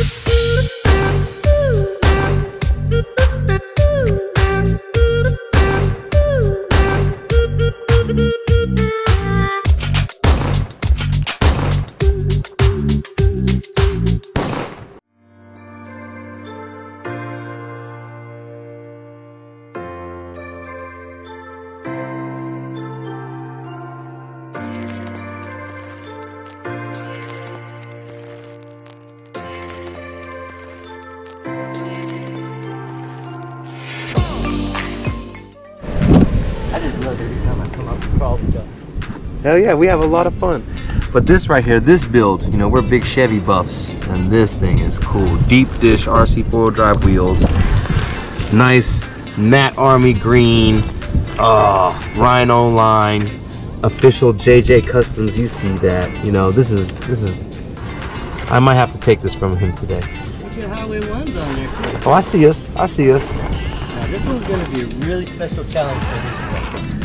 I just love every time I and stuff. Hell yeah, we have a lot of fun. But this right here, this build, you know, we're big Chevy buffs, and this thing is cool. Deep dish RC four-wheel drive wheels, nice matte army green, uh, Rhino line, official JJ Customs. You see that? You know, this is this is. I might have to take this from him today. Look at Highway 1's on there. too. Oh, I see us. I see us. Now, this one's going to be a really special challenge for this one.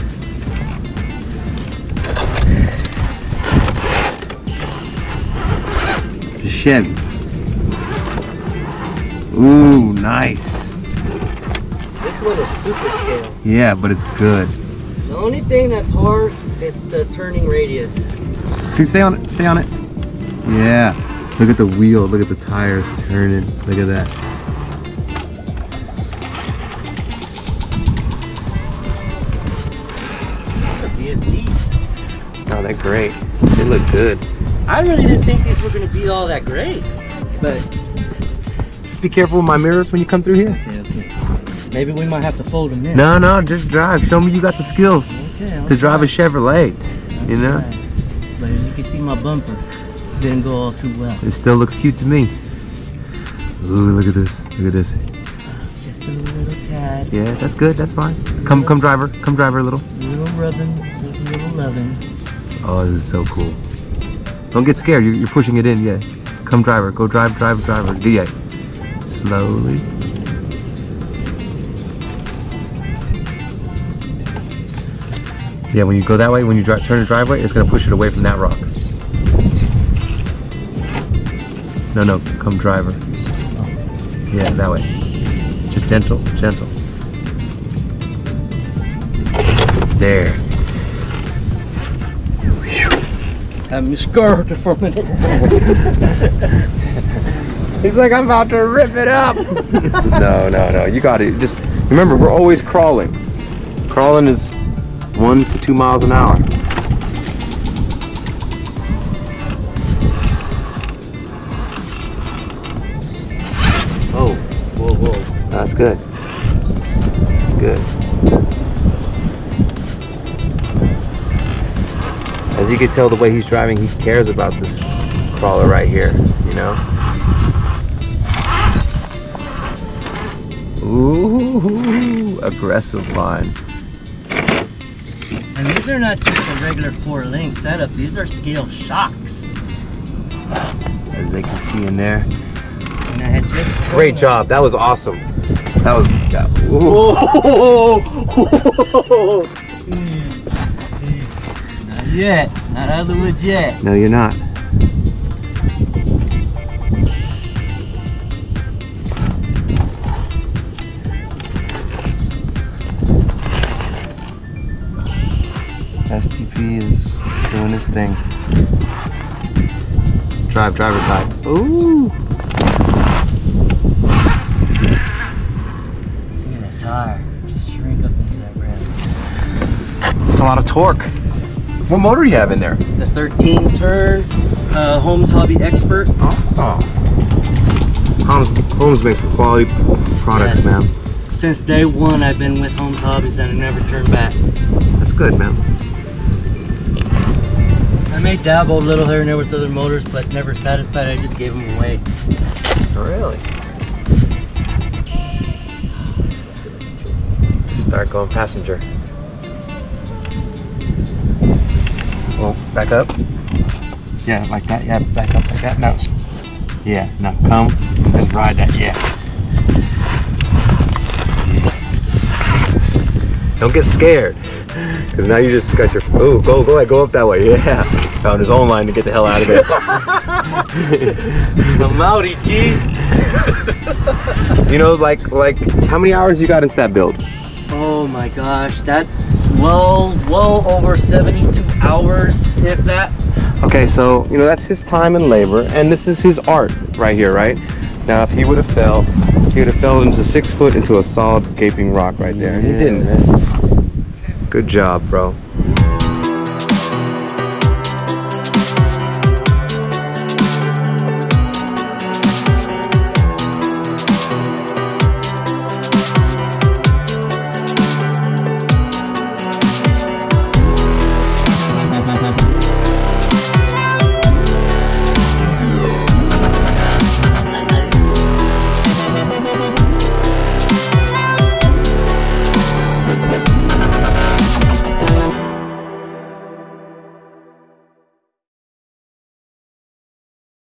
It's a Chevy. Ooh, nice. This one is super scale. Yeah, but it's good. The only thing that's hard, it's the turning radius. Can you stay on it? Stay on it. Yeah. Look at the wheel. Look at the tires turning. Look at that. Oh, they're great. They look good. I really didn't think these were going to be all that great. But Just be careful with my mirrors when you come through here. maybe we might have to fold them in. No, no, just drive. Show me you got the skills Okay, I'll to drive a try. Chevrolet. You know? Right. But as you can see, my bumper didn't go all too well. It still looks cute to me. Ooh, look at this. Look at this. Just a little tad, Yeah, that's good. That's fine. Come, come, driver. Come, driver, a little. little rubbing, just a little loving. Oh, this is so cool. Don't get scared. You're, you're pushing it in. Yeah. Come, driver. Go drive, drive, driver. Yeah. Slowly. Yeah, when you go that way, when you turn the driveway, it's gonna push it away from that rock. No, no, come driver. Yeah, that way. Just gentle, gentle. There. Had me scared for a minute. He's like, I'm about to rip it up. no, no, no. You got it. Just remember, we're always crawling. Crawling is one to two miles an hour. Oh, whoa, whoa. That's good. That's good. As you can tell, the way he's driving, he cares about this crawler right here. You know. Ooh, aggressive line. And these are not just a regular four link setup, these are scale shocks. As they can see in there. And I had just Great job. That was awesome. That was. Yeah. Ooh. Not yet. Not out of the woods yet. No, you're not. STP is doing his thing. Drive, driver side. Ooh. Look at that tire. Just shrink up into that rim. It's a lot of torque. What motor do you have in there? The 13 turn uh, Holmes Hobby Expert. Oh. Holmes, Holmes makes some quality products, Yes. man. Since day one, I've been with Holmes Hobbies and I never turned back. That's good, man. I may dabble a little here and there with other motors, but never satisfied. I just gave them away. Really? Start going passenger. Oh, back up. Yeah, like that. Yeah, back up like that. No. Yeah, now come and ride that. Yeah. Yeah. Don't get scared, because now you just got your Ooh, go, go ahead, go up that way. Yeah. Found his own line to get the hell out of there. I'm outie, jeez. you know, like, like, how many hours you got into that build? Oh my gosh, that's well, well over 72 hours, if that. Okay, so, you know, that's his time and labor, and this is his art right here, right? Now, if he would have fell, he would have fell into six foot into a solid gaping rock right there. And he didn't, man. Good job, bro.